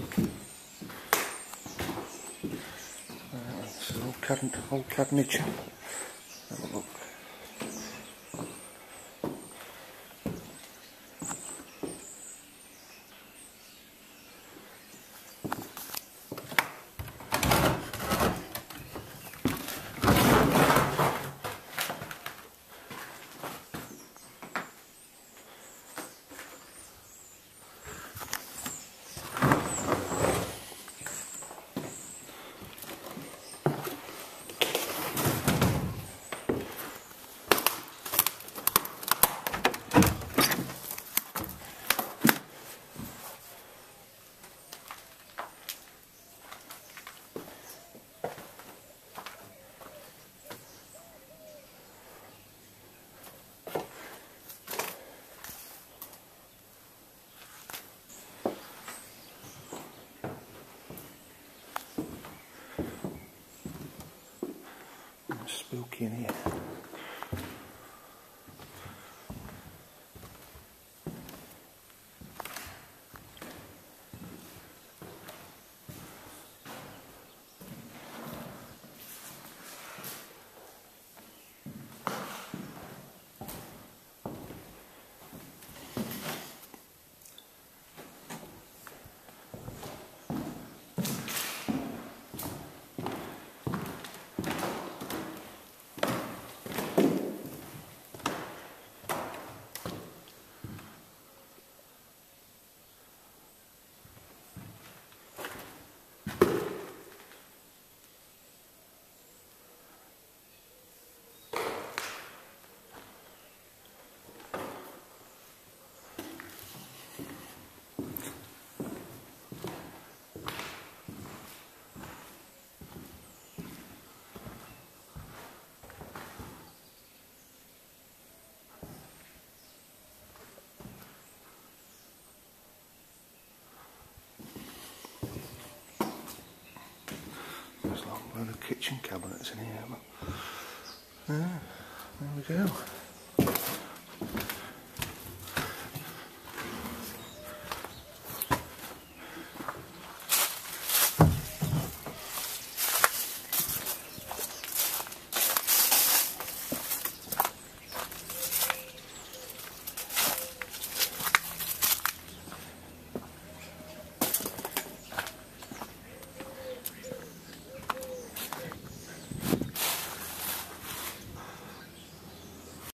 This is old, cabinet, old Cadney Church. Have a look. Spooky in here. load of kitchen cabinets in here. But, yeah, there we go.